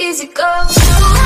easy go.